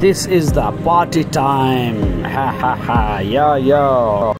This is the party time. Ha ha ha. Yo yo.